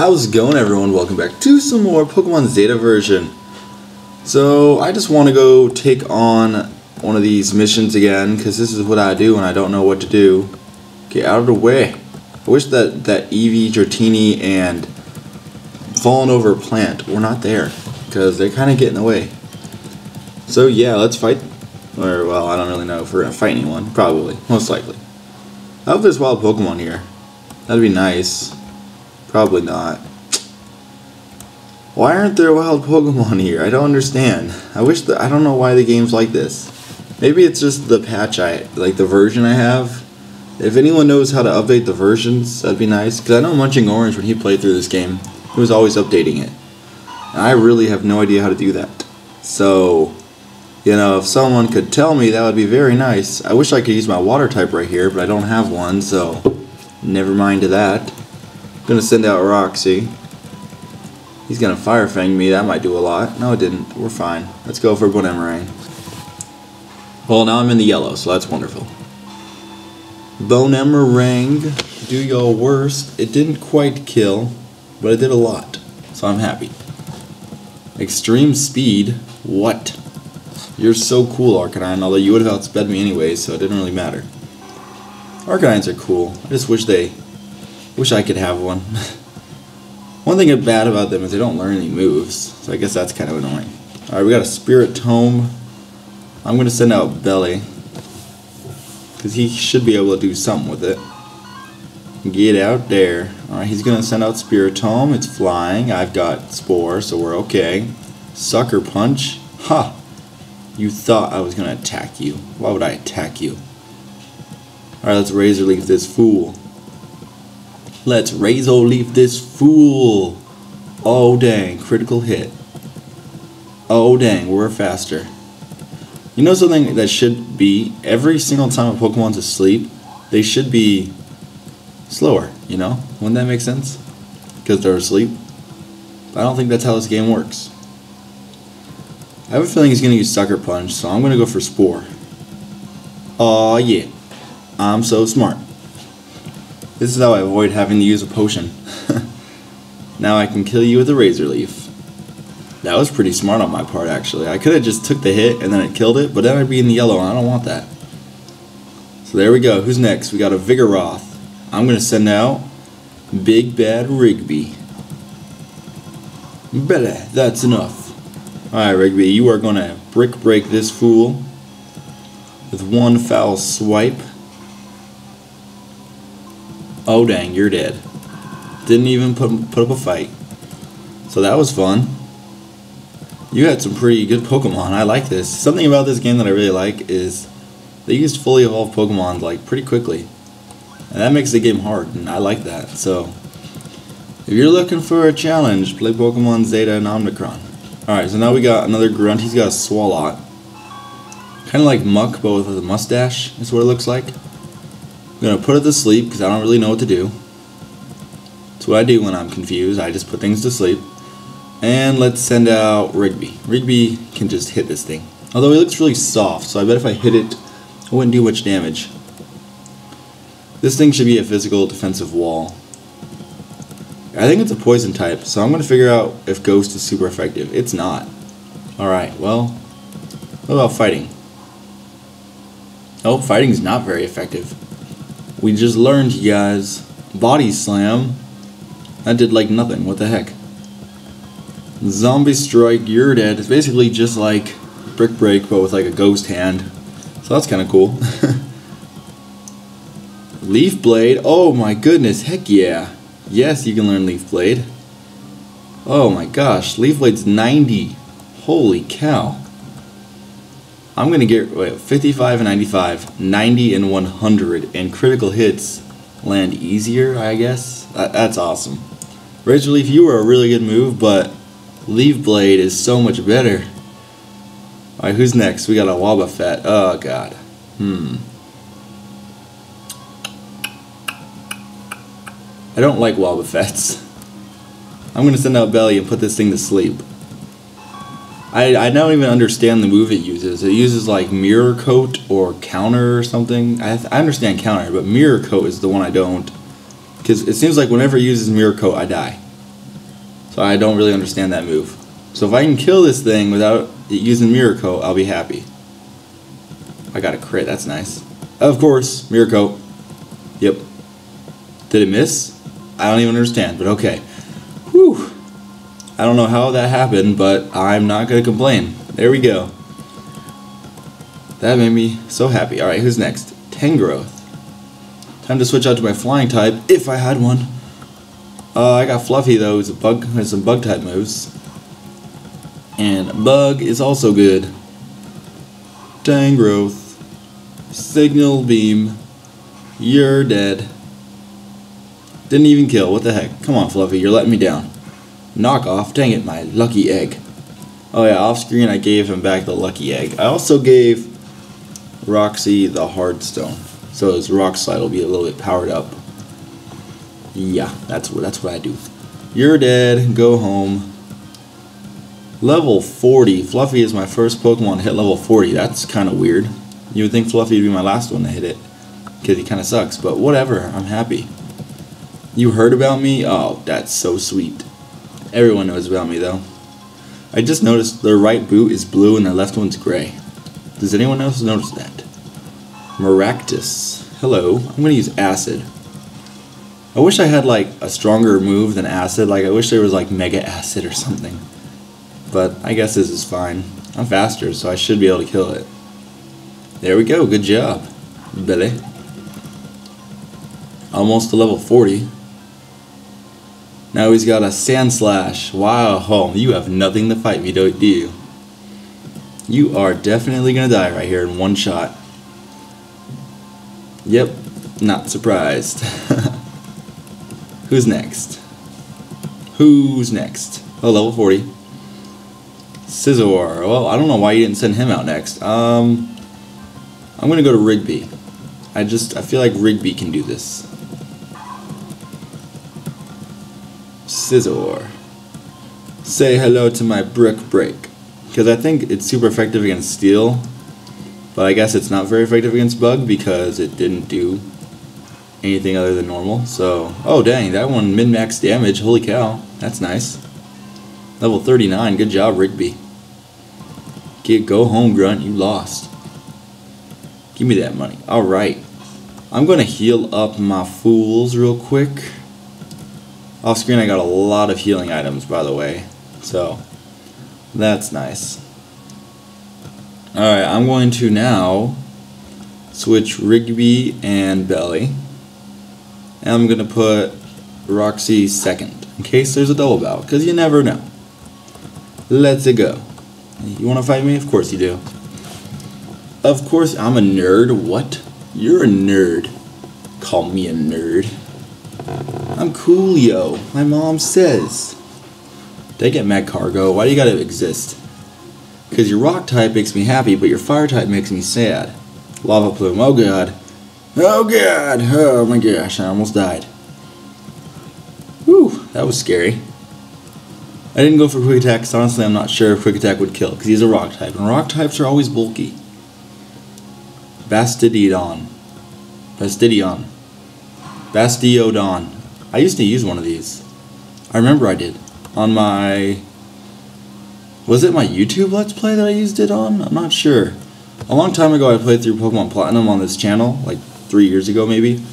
How's it going everyone? Welcome back to some more Pokemon Zeta version. So I just want to go take on one of these missions again because this is what I do and I don't know what to do. Get out of the way. I wish that, that Eevee, Dratini, and Fallen Over Plant were not there because they're kind of get in the way. So yeah, let's fight. Or, well, I don't really know if we're going to fight anyone. Probably. Most likely. I hope there's wild Pokemon here. That'd be nice. Probably not. Why aren't there wild Pokemon here? I don't understand. I wish that I don't know why the game's like this. Maybe it's just the patch I like the version I have. If anyone knows how to update the versions, that'd be nice. Cause I know Munching Orange when he played through this game, he was always updating it. And I really have no idea how to do that. So, you know, if someone could tell me, that would be very nice. I wish I could use my water type right here, but I don't have one, so never mind to that. Gonna send out Roxy. He's gonna Fire Fang me, that might do a lot. No, it didn't. We're fine. Let's go for Bonemerang. Well, now I'm in the yellow, so that's wonderful. Bonemerang, do your worst. It didn't quite kill, but it did a lot, so I'm happy. Extreme speed? What? You're so cool, Arcanine, although you would have outsped me anyway, so it didn't really matter. Arcanines are cool. I just wish they Wish I could have one. one thing bad about them is they don't learn any moves, so I guess that's kind of annoying. Alright, we got a Spiritomb. I'm going to send out Belly. Because he should be able to do something with it. Get out there. Alright, he's going to send out Spiritomb. It's flying. I've got Spore, so we're okay. Sucker Punch. Ha! You thought I was going to attack you. Why would I attack you? Alright, let's Razor Leaf this fool. Let's Razor Leaf this fool. Oh dang, critical hit. Oh dang, we're faster. You know something that should be, every single time a Pokemon's asleep, they should be slower, you know? Wouldn't that make sense? Because they're asleep? I don't think that's how this game works. I have a feeling he's going to use Sucker Punch, so I'm going to go for Spore. Aw, yeah. I'm so smart. This is how I avoid having to use a potion. now I can kill you with a Razor Leaf. That was pretty smart on my part, actually. I could have just took the hit and then it killed it, but then I'd be in the yellow, and I don't want that. So there we go. Who's next? We got a Vigoroth. I'm going to send out Big Bad Rigby. Belly, that's enough. Alright, Rigby, you are going to brick break this fool with one foul swipe. Oh dang, you're dead. Didn't even put, put up a fight. So that was fun. You had some pretty good Pokemon. I like this. Something about this game that I really like is they used fully evolved Pokemon like pretty quickly. And that makes the game hard, and I like that. So, if you're looking for a challenge, play Pokemon Zeta and Omnicron. Alright, so now we got another Grunt. He's got a Swalot. Kind of like Muk, but with a mustache, is what it looks like. I'm going to put it to sleep because I don't really know what to do. That's what I do when I'm confused. I just put things to sleep. And let's send out Rigby. Rigby can just hit this thing. Although he looks really soft, so I bet if I hit it, it wouldn't do much damage. This thing should be a physical defensive wall. I think it's a poison type, so I'm going to figure out if Ghost is super effective. It's not. Alright, well, what about fighting? Oh, fighting is not very effective. We just learned, you guys. Body slam. That did like nothing. What the heck? Zombie strike, you're dead. It's basically just like brick break, but with like a ghost hand. So that's kind of cool. leaf blade. Oh my goodness. Heck yeah. Yes, you can learn leaf blade. Oh my gosh. Leaf blade's 90. Holy cow. I'm going to get wait, 55 and 95, 90 and 100, and critical hits land easier, I guess. That, that's awesome. Razor Leaf, you were a really good move, but Leaf Blade is so much better. Alright, who's next? We got a Wobbuffet. Oh, God. Hmm. I don't like Wobbuffets. I'm going to send out Belly and put this thing to sleep. I, I don't even understand the move it uses. It uses like mirror coat or counter or something. I, I understand counter, but mirror coat is the one I don't. Because it seems like whenever it uses mirror coat, I die. So I don't really understand that move. So if I can kill this thing without it using Mirror Coat, I'll be happy. I got a crit, that's nice. Of course, Mirror Coat. Yep. Did it miss? I don't even understand, but okay. Whew. I don't know how that happened, but I'm not going to complain. There we go. That made me so happy. Alright, who's next? Tangrowth. Time to switch out to my flying type, if I had one. Uh, I got Fluffy though, who's a bug, has some bug type moves. And Bug is also good. Tangrowth. Signal Beam. You're dead. Didn't even kill, what the heck. Come on Fluffy, you're letting me down. Knock off, dang it, my lucky egg. Oh yeah, off screen I gave him back the lucky egg. I also gave Roxy the hard stone. So his rock slide will be a little bit powered up. Yeah, that's what that's what I do. You're dead. Go home. Level 40. Fluffy is my first Pokemon to hit level 40. That's kind of weird. You would think Fluffy would be my last one to hit it. Because he kind of sucks. But whatever. I'm happy. You heard about me? Oh, that's so sweet. Everyone knows about me, though. I just noticed their right boot is blue and their left one's gray. Does anyone else notice that? Maractus. Hello. I'm to use Acid. I wish I had like a stronger move than Acid. Like I wish there was like Mega Acid or something. But I guess this is fine. I'm faster, so I should be able to kill it. There we go. Good job, Billy. Almost to level 40. Now he's got a Sandslash. Wow. You have nothing to fight me, don't you? You are definitely to die right here in one shot. Yep, not surprised. Who's next? Who's next? Oh, level 40. Scizor. Well, I don't know why you didn't send him out next. Um, I'm gonna go to Rigby. I just, I feel like Rigby can do this. Scizor. Say hello to my Brick Break. Because I think it's super effective against Steel, but I guess it's not very effective against Bug because it didn't do anything other than normal. So, oh dang, that one min-max damage. Holy cow, that's nice. Level 39, good job Rigby. Get, go home, Grunt, you lost. Give me that money. Alright. I'm to heal up my fools real quick. Off screen I got a lot of healing items, by the way. So, that's nice. Alright, I'm going to now switch Rigby and Belly. And I'm going to put Roxy second, in case there's a double battle, because you never know. Let's it go. You want to fight me? Of course you do. Of course, I'm a nerd. What? You're a nerd. Call me a nerd. I'm cool, yo. My mom says. They get Magcargo. Why do you gotta exist? Because your rock type makes me happy, but your fire type makes me sad. Lava plume, oh god. Oh god, oh my gosh, I almost died. Whew, that was scary. I didn't go for quick attack because honestly I'm not sure if quick attack would kill, because he's a rock type, and rock types are always bulky. Bastidion. Bastidion. Bastiodon. I used to use one of these. I remember I did. On my was it my YouTube Let's Play that I used it on? I'm not sure. A long time ago I played through Pokemon Platinum on this channel, like three years ago maybe.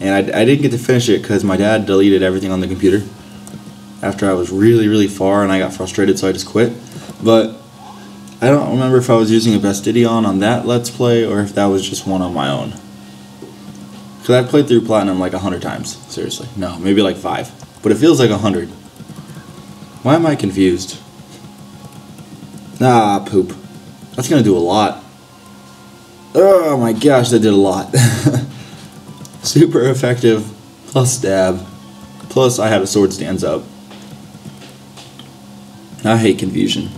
And I, I didn't get to finish it because my dad deleted everything on the computer. After I was really, really far and I got frustrated so I just quit. But I don't remember if I was using a Bastidion on that Let's Play or if that was just one on my own. Because I've played through Platinum like a hundred times. Seriously. No, maybe like five. But it feels like a hundred. Why am I confused? Ah, poop. That's gonna do a lot. Oh my gosh, that did a lot. Super effective, plus stab, plus I have a swords dance up. I hate confusion.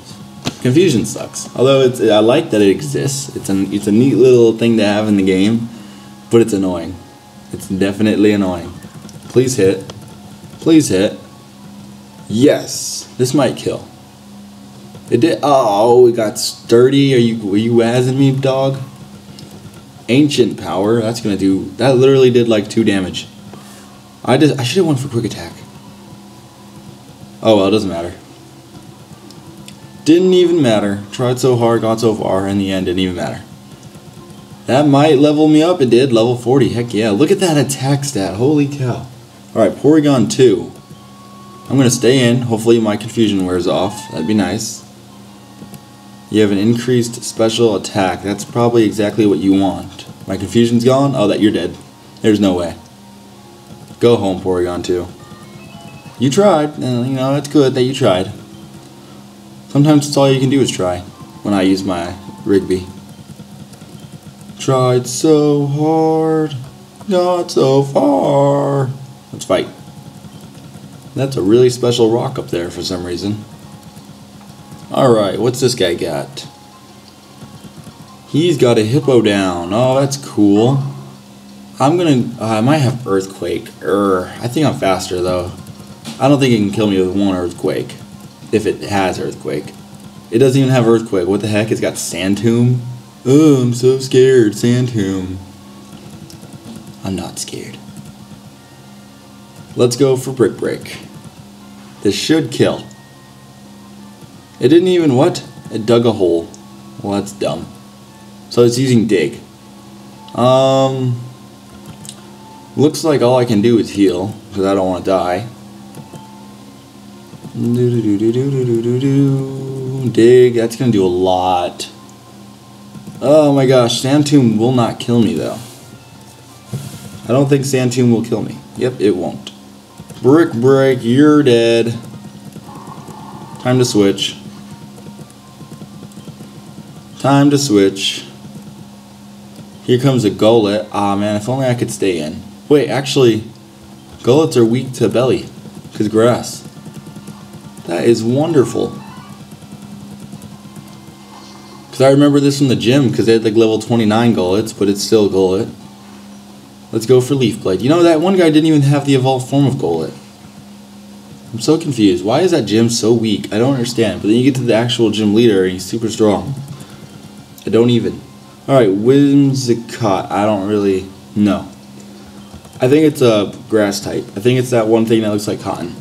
Confusion sucks. Although it's, I like that it exists. It's a, it's a neat little thing to have in the game, but it's annoying. It's definitely annoying. Please hit. Please hit. Yes, this might kill. It did. Oh, it got sturdy. Are you were you wazzing me, dog? Ancient power. That's gonna do. That literally did like two damage. I just I should have went for quick attack. Oh well, it doesn't matter. Didn't even matter. Tried so hard, got so far, in the end, didn't even matter. That might level me up. It did. Level 40. Heck yeah. Look at that attack stat. Holy cow. Alright, Porygon 2. I'm going to stay in. Hopefully my confusion wears off. That'd be nice. You have an increased special attack. That's probably exactly what you want. My confusion's gone? Oh, that you're dead. There's no way. Go home, Porygon 2. You tried. And, you know, it's good that you tried. Sometimes it's all you can do is try. When I use my Rigby. Tried so hard, got so far. Let's fight. That's a really special rock up there for some reason. Alright, what's this guy got? He's got a Hippowdon. Oh, that's cool. I'm gonna. Uh, I might have Earthquake. Er, I think I'm faster though. I don't think it can kill me with one Earthquake. If it has Earthquake. It doesn't even have Earthquake. What the heck? It's got Sand Tomb? Oh, I'm so scared. Sand Tomb. I'm not scared. Let's go for Brick Break. This should kill. It didn't even what? It dug a hole. Well, that's dumb. So it's using dig. Um, looks like all I can do is heal because I don't want to die. Dig. That's gonna do a lot. Oh my gosh, Sand will not kill me though. I don't think Sand will kill me. Yep, it won't. Brick Break, you're dead. Time to switch. Time to switch. Here comes a Golett. Ah man, if only I could stay in. Wait, actually, Goletts are weak to belly. Because grass. That is wonderful. Because I remember this from the gym, because they had like level 29 Goletts, but it's still Golett. Let's go for Leaf Blade. You know, that one guy didn't even have the evolved form of Golett. I'm so confused. Why is that gym so weak? I don't understand. But then you get to the actual gym leader and he's super strong. I don't even. Alright, Whimsicott. I don't really know. I think it's a grass type. I think it's that one thing that looks like cotton.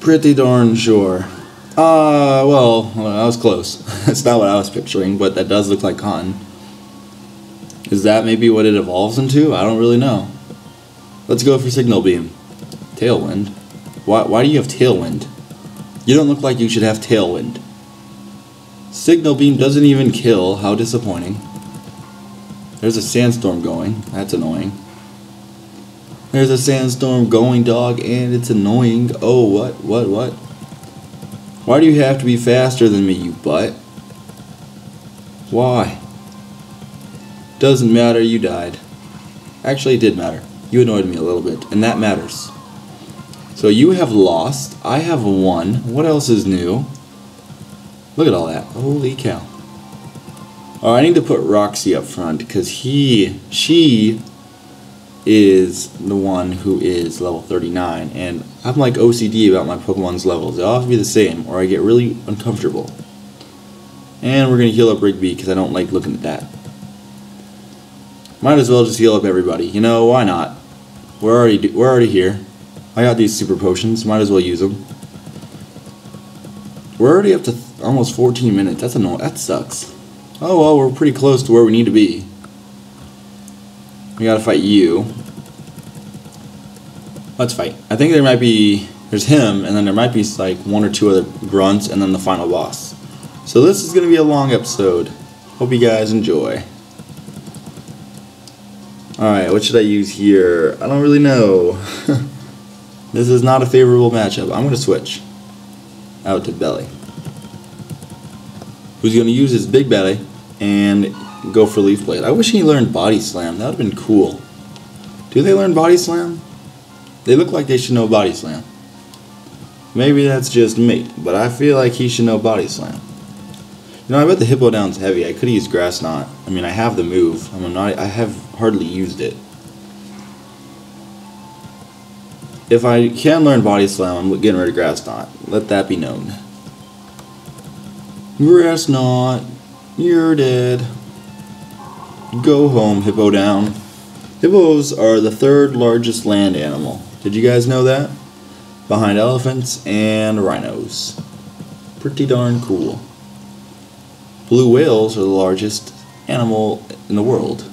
Pretty darn sure. Uh, well, I was close. That's not what I was picturing, but that does look like cotton. Is that maybe what it evolves into? I don't really know. Let's go for Signal Beam. Tailwind? Why, why do you have Tailwind? You don't look like you should have Tailwind. Signal Beam doesn't even kill. How disappointing. There's a sandstorm going. That's annoying. There's a sandstorm going, dog, and it's annoying. Oh, what, what, what? Why do you have to be faster than me, you butt? Why? Doesn't matter, you died. Actually, it did matter. You annoyed me a little bit, and that matters. So you have lost, I have won. What else is new? Look at all that. Holy cow. Oh, I need to put Roxy up front, because he, she is the one who is level 39 and I'm like OCD about my Pokemon's levels. They all have to be the same or I get really uncomfortable. And we're going to heal up Rigby because I don't like looking at that. Might as well just heal up everybody. You know, why not? We're already we're already here. I got these super potions. Might as well use them. We're already up to almost 14 minutes. That's annoying. That sucks. Oh well, we're pretty close to where we need to be. We gotta fight you. Let's fight. I think there might be... There's him, and then there might be like one or two other grunts, and then the final boss. So this is gonna be a long episode. Hope you guys enjoy. Alright, what should I use here? I don't really know. this is not a favorable matchup. I'm gonna switch. Out to Belly. Who's gonna use his big belly and go for Leaf Blade. I wish he learned Body Slam. That would have been cool. Do they learn Body Slam? They look like they should know Body Slam. Maybe that's just me, but I feel like he should know Body Slam. You know, I bet the Hippowdon's heavy. I could use Grass Knot. I mean, I have the move. I'm not. I have hardly used it. If I can learn Body Slam, I'm getting rid of Grass Knot. Let that be known. Grass Knot, you're dead. Go home, Hippowdon. Hippos are the third largest land animal. Did you guys know that? behind elephants and rhinos. Pretty darn cool. Blue whales are the largest animal in the world.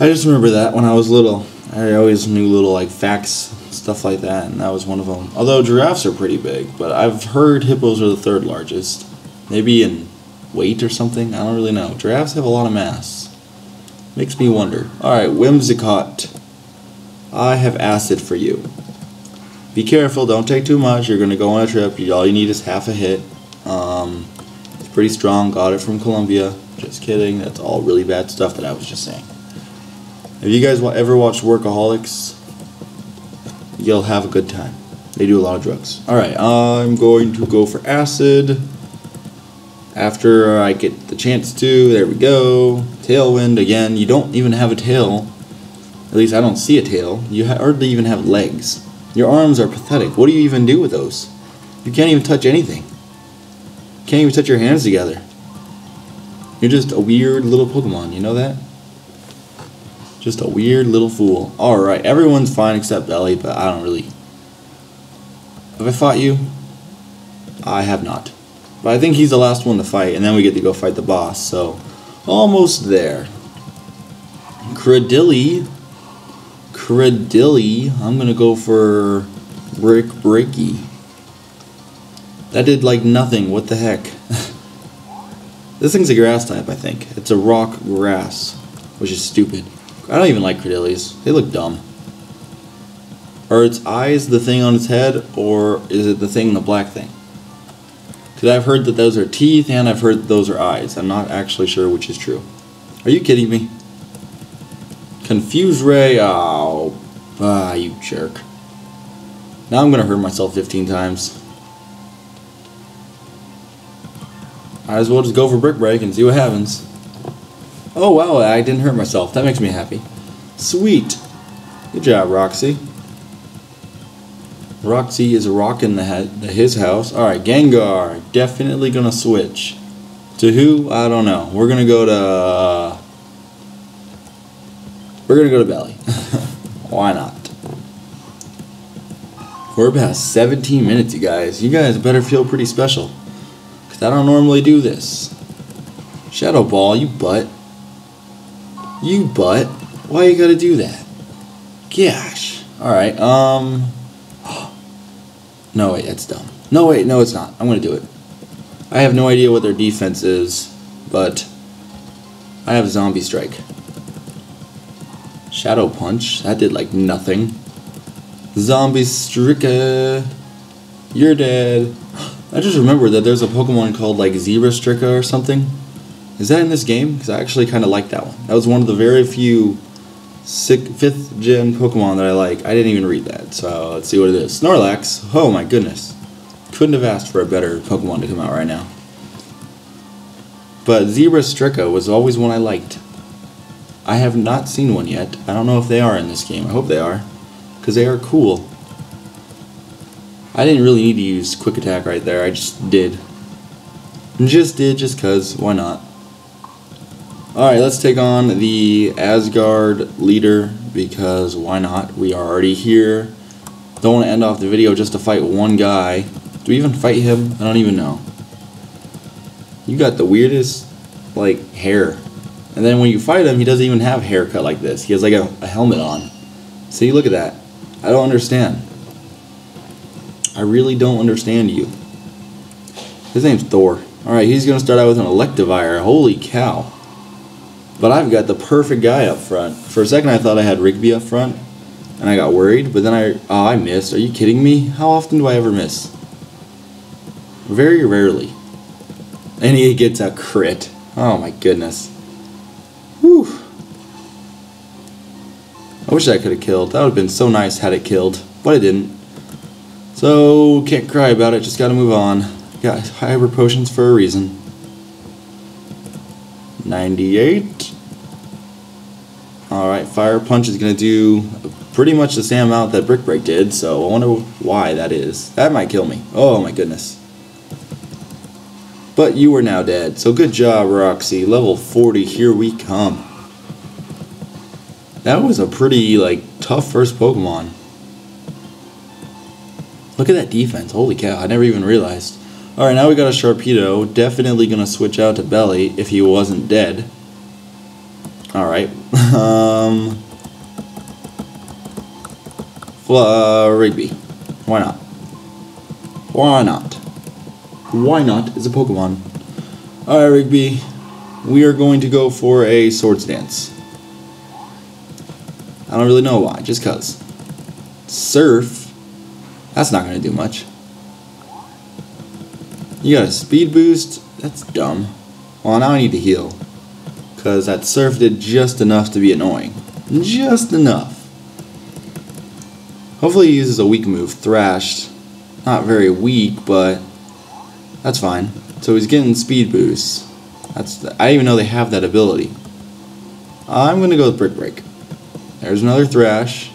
I just remember that when I was little. I always knew little like facts, stuff like that, and that was one of them. Although giraffes are pretty big, but I've heard hippos are the third largest. Maybe in weight or something? I don't really know. Giraffes have a lot of mass. Makes me wonder. Alright, Whimsicott. I have acid for you. Be careful, don't take too much. You're going to go on a trip. All you need is half a hit. Um, it's pretty strong. Got it from Colombia. Just kidding. That's all really bad stuff that I was just saying. If you guys ever watched Workaholics, you'll have a good time. They do a lot of drugs. Alright, I'm going to go for acid. After I get the chance to, there we go. Tailwind again. You don't even have a tail. At least I don't see a tail. You hardly even have legs. Your arms are pathetic. What do you even do with those? You can't even touch anything. You can't even touch your hands together. You're just a weird little Pokemon, you know that? Just a weird little fool. Alright, everyone's fine except Ellie, but I don't really... Have I fought you? I have not. But I think he's the last one to fight, and then we get to go fight the boss, so almost there. Cradily. Cradily. I'm gonna go for Brick Breaky. That did like nothing. What the heck? this thing's a grass type, I think. It's a rock grass, which is stupid. I don't even like Cradilys. They look dumb. Are its eyes the thing on its head, or is it the thing, the black thing? Because I've heard that those are teeth and I've heard those are eyes. I'm not actually sure which is true. Are you kidding me? Confuse Ray. Oh, ah, you jerk. Now I'm going to hurt myself 15 times. Might as well just go for Brick Break and see what happens. Oh, wow, I didn't hurt myself. That makes me happy. Sweet. Good job, Roxy. Roxy is rocking the, his house. Alright, Gengar. Definitely gonna switch. To who? I don't know. We're gonna go to... Uh, we're gonna go to Belly. Why not? We're past 17 minutes, you guys. You guys better feel pretty special. Because I don't normally do this. Shadow Ball, you butt. You butt. Why you gotta do that? Gosh. Alright, um... No, wait, that's dumb. No, wait, no, it's not. I'm going to do it. I have no idea what their defense is, but I have Zombie Strike. Shadow Punch. That did, like, nothing. Zombie Strika. You're dead. I just remembered that there's a Pokemon called, like, Zebra Strika or something. Is that in this game? Because I actually kind of like that one. That was one of the very few fifth gen Pokemon that I like. I didn't even read that, so let's see what it is. Snorlax. Oh my goodness. Couldn't have asked for a better Pokemon to come out right now. But Zebra Strika was always one I liked. I have not seen one yet. I don't know if they are in this game. I hope they are. Because they are cool. I didn't really need to use Quick Attack right there. I just did. Just did, just cause. Why not? Alright, let's take on the Asgard leader because why not? We are already here. Don't want to end off the video just to fight one guy. Do we even fight him? I don't even know. You got the weirdest, like, hair. And then when you fight him, he doesn't even have hair cut like this. He has like a, a helmet on. See, look at that. I don't understand. I really don't understand you. His name's Thor. Alright, he's going to start out with an Electivire. Holy cow. But I've got the perfect guy up front. For a second I thought I had Rigby up front, and I got worried, but then I, oh, I missed. Are you kidding me? How often do I ever miss? Very rarely. And he gets a crit. Oh my goodness. Whew. I wish I could have killed. That would have been so nice had it killed, but it didn't. So, can't cry about it, just gotta move on. Got hyper potions for a reason. 98. Alright, Fire Punch is going to do pretty much the same amount that Brick Break did, so I wonder why that is. That might kill me. Oh my goodness. But you are now dead, so good job, Roxy. Level 40, here we come. That was a pretty, like, tough first Pokemon. Look at that defense. Holy cow. I never even realized. Alright, now we got a Sharpedo. Definitely going to switch out to Belly if he wasn't dead. Alright. um, uh. Why not? Why not? Why not is a Pokemon. Alright, Rigby. We are going to go for a Swords Dance. I don't really know why, just cuz. Surf? That's not going to do much. You got a speed boost? That's dumb. Well, now I need to heal. Because that surf did just enough to be annoying. Just enough. Hopefully he uses a weak move, Thrashed. Not very weak, but that's fine. So he's getting speed boosts. That's the, I didn't even know they have that ability. I'm gonna go with Brick Break. There's another Thrash.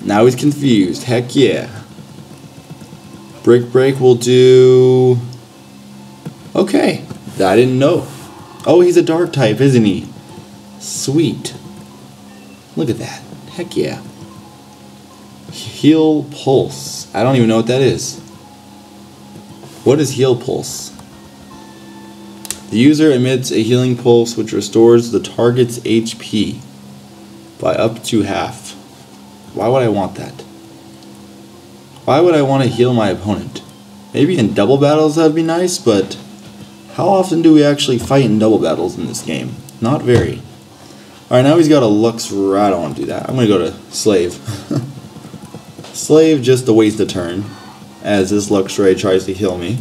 Now he's confused. Heck yeah. Brick Break will do... Okay. I didn't know. Oh, he's a dark type, isn't he? Sweet. Look at that. Heck yeah. Heal Pulse. I don't even know what that is. What is Heal Pulse? The user emits a healing pulse which restores the target's HP by up to half. Why would I want that? Why would I want to heal my opponent? Maybe in double battles that'd be nice, but how often do we actually fight in double battles in this game? Not very. Alright, now he's got a Luxray. I don't want to do that. I'm going to go to Slave. Slave just to waste a turn, as this Luxray tries to heal me.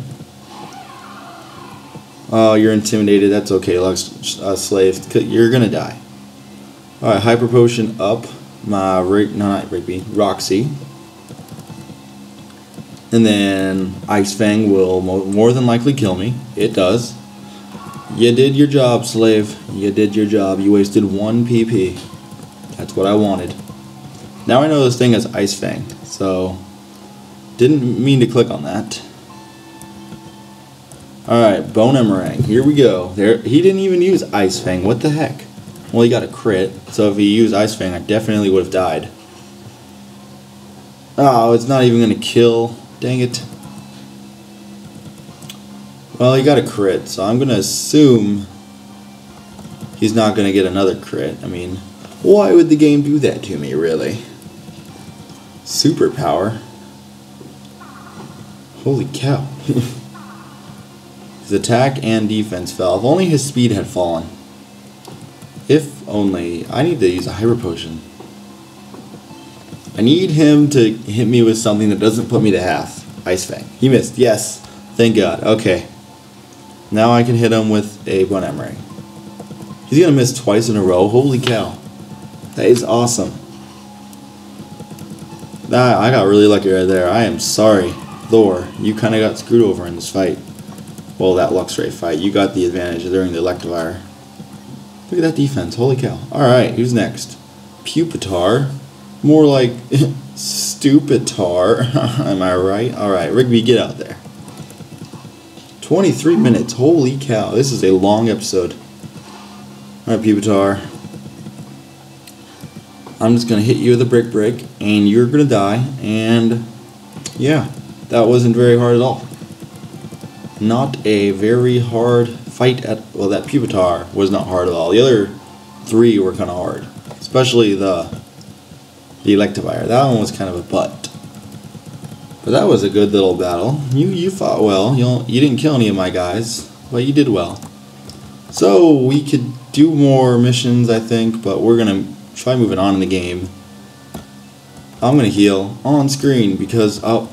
Oh, you're intimidated. That's okay, Lux uh, Slave. You're gonna die. All right, Hyper Potion up. My no, not Rigby, Roxy. And then Ice Fang will more than likely kill me. It does. You did your job, slave. You did your job. You wasted one PP. That's what I wanted. Now I know this thing is Ice Fang, so didn't mean to click on that. Alright, Bonemerang. Here we go. There, He didn't even use Ice Fang. What the heck? Well, he got a crit, so if he used Ice Fang, I definitely would have died. Oh, it's not even going to kill. Dang it. Well, he got a crit, so I'm going to assume he's not going to get another crit. I mean, why would the game do that to me, really? Superpower? Holy cow. His attack and defense fell. If only his speed had fallen. If only. I need to use a Hyper Potion. I need him to hit me with something that doesn't put me to half. Ice Fang. He missed. Yes. Thank God. Okay. Now I can hit him with a Bonemerang. He's going to miss twice in a row. Holy cow. That is awesome. That, I got really lucky right there. I am sorry. Thor, you kind of got screwed over in this fight well, that Luxray fight. You got the advantage during the Electivire. Look at that defense. Holy cow. Alright, who's next? Pupitar. More like stupid tar. Am I right? Alright, Rigby, get out there. 23 minutes. Holy cow. This is a long episode. Alright, Pupitar. I'm just going to hit you with a brick break, and you're going to die. And, yeah, that wasn't very hard at all not a very hard fight at well that Pupitar was not hard at all. The other three were kinda hard. Especially the the Electivire. That one was kind of a butt. But that was a good little battle. You you fought well. You you didn't kill any of my guys, but you did well. So we could do more missions, I think, but we're gonna try moving on in the game. I'm gonna heal on screen because oh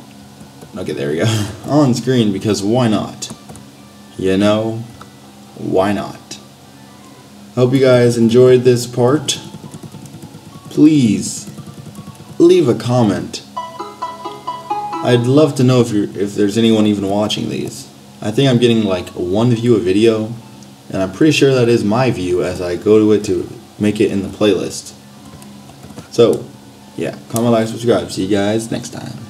Okay, there we go. On screen because why not? You know, why not? Hope you guys enjoyed this part. Please leave a comment. I'd love to know if you're if there's anyone even watching these. I think I'm getting like one view a video, and I'm pretty sure that is my view as I go to it to make it in the playlist. So, yeah, comment, like, subscribe. See you guys next time.